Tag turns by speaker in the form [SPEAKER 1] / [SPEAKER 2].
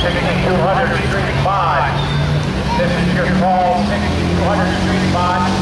[SPEAKER 1] 6200 Street 5. This is your call, 6200 Street 5,